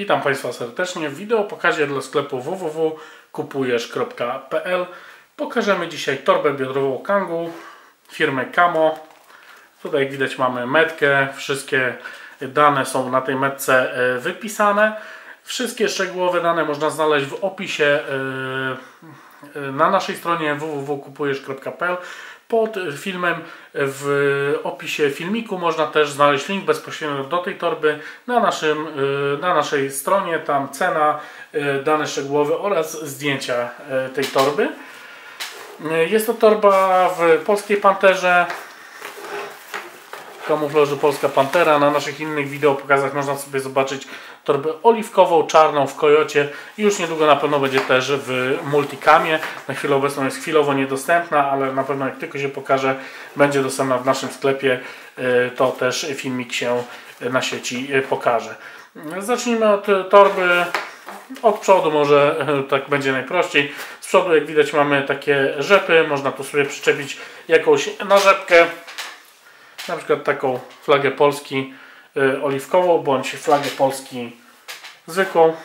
Witam Państwa serdecznie w wideo pokazie dla sklepu www.kupujesz.pl Pokażemy dzisiaj torbę biodrową Kangu firmy Camo. Tutaj jak widać mamy metkę, wszystkie dane są na tej metce e, wypisane. Wszystkie szczegółowe dane można znaleźć w opisie e, e, na naszej stronie www.kupujesz.pl pod filmem w opisie filmiku można też znaleźć link bezpośrednio do tej torby na, naszym, na naszej stronie. Tam cena, dane szczegółowe oraz zdjęcia tej torby. Jest to torba w polskiej panterze kamuflażu Polska Pantera. Na naszych innych wideo pokazach można sobie zobaczyć torbę oliwkową, czarną w Kojocie i już niedługo na pewno będzie też w multicamie. Na chwilę obecną jest chwilowo niedostępna, ale na pewno jak tylko się pokaże, będzie dostępna w naszym sklepie, e, to też filmik się na sieci pokaże. Zacznijmy od torby od przodu może e, tak będzie najprościej. Z przodu jak widać mamy takie rzepy, można tu sobie przyczepić jakąś narzepkę na przykład taką flagę Polski y, oliwkową bądź flagę Polski zwykłą.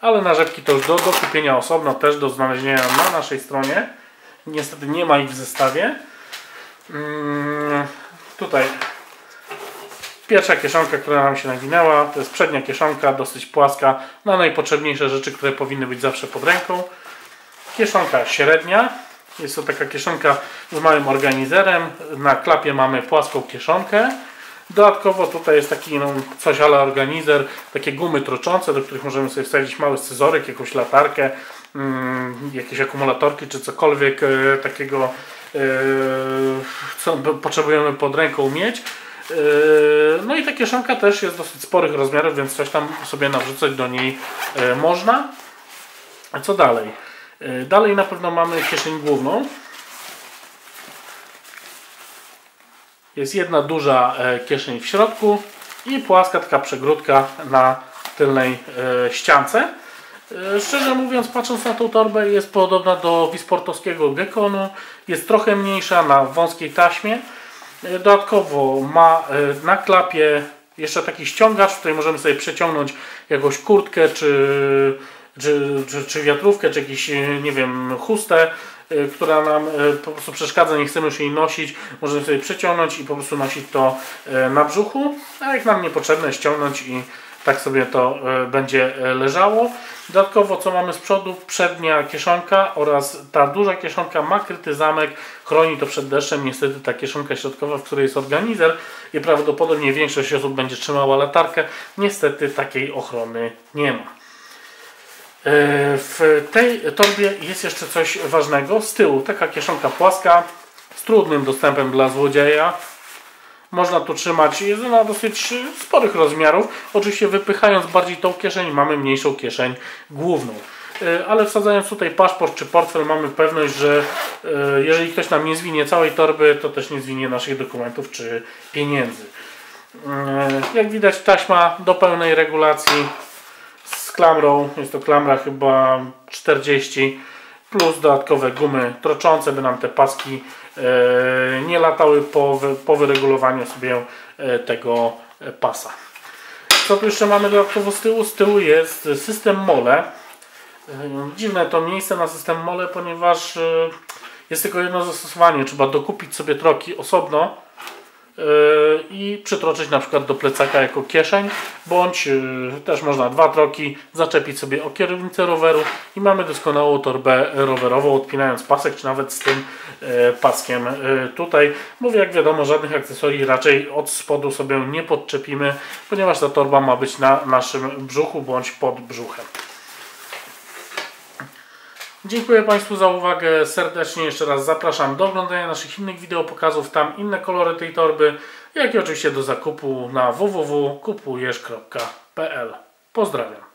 Ale narzepki to już do, do kupienia osobno też do znalezienia na naszej stronie. Niestety nie ma ich w zestawie. Hmm, tutaj pierwsza kieszonka, która nam się nawinęła to jest przednia kieszonka, dosyć płaska na najpotrzebniejsze rzeczy, które powinny być zawsze pod ręką. Kieszonka średnia jest to taka kieszonka z małym organizerem. Na klapie mamy płaską kieszonkę. Dodatkowo tutaj jest taki no, coś ale organizer, takie gumy troczące, do których możemy sobie wsadzić mały scyzoryk, jakąś latarkę, mm, jakieś akumulatorki czy cokolwiek e, takiego, e, co potrzebujemy pod ręką mieć. E, no i ta kieszonka też jest dosyć sporych rozmiarów, więc coś tam sobie nawrzucać do niej można. A co dalej? E, dalej na pewno mamy kieszeń główną. Jest jedna duża e, kieszeń w środku i płaska taka przegródka na tylnej e, ściance. Szczerze mówiąc, patrząc na tą torbę, jest podobna do Wisportowskiego Gekonu. Jest trochę mniejsza na wąskiej taśmie. Dodatkowo ma na klapie jeszcze taki ściągacz, tutaj możemy sobie przeciągnąć jakąś kurtkę czy czy, czy, czy wiatrówkę, czy jakieś, nie wiem, chustę, y, która nam y, po prostu przeszkadza, nie chcemy już jej nosić, możemy sobie przeciągnąć i po prostu nosić to na brzuchu, a jak nam niepotrzebne ściągnąć i tak sobie to będzie leżało. Dodatkowo co mamy z przodu? Przednia kieszonka oraz ta duża kieszonka ma kryty zamek, chroni to przed deszczem. Niestety ta kieszonka środkowa, w której jest organizer i prawdopodobnie większość osób będzie trzymała latarkę, niestety takiej ochrony nie ma. E, w tej torbie jest jeszcze coś ważnego. Z tyłu taka kieszonka płaska z trudnym dostępem dla złodzieja. Można tu trzymać, jest ona dosyć sporych rozmiarów. Oczywiście wypychając bardziej tą kieszeń mamy mniejszą kieszeń główną. E, ale wsadzając tutaj paszport czy portfel mamy pewność, że e, jeżeli ktoś nam nie zwinie całej torby, to też nie zwinie naszych dokumentów czy pieniędzy. Jak widać taśma do pełnej regulacji klamrą. Jest to klamra chyba 40 plus dodatkowe gumy troczące, by nam te paski e, nie latały po, po wyregulowaniu sobie e, tego pasa. Co tu jeszcze mamy dodatkowo z tyłu? Z tyłu jest system mole. E, dziwne to miejsce na system mole, ponieważ jest tylko jedno zastosowanie. Trzeba dokupić sobie troki osobno i przytroczyć na przykład do plecaka jako kieszeń, bądź yy, też można dwa troki zaczepić sobie o kierownicę roweru i mamy doskonałą torbę rowerową, odpinając pasek, czy nawet z tym yy, paskiem tutaj. Mówię, jak wiadomo, żadnych akcesorii raczej od spodu sobie nie podczepimy, ponieważ ta torba ma być na naszym brzuchu bądź pod brzuchem. Dziękuję Państwu za uwagę. Serdecznie jeszcze raz zapraszam do oglądania naszych innych wideo pokazów. Tam inne kolory tej torby, jak i oczywiście do zakupu na www.kupujesz.pl. Pozdrawiam.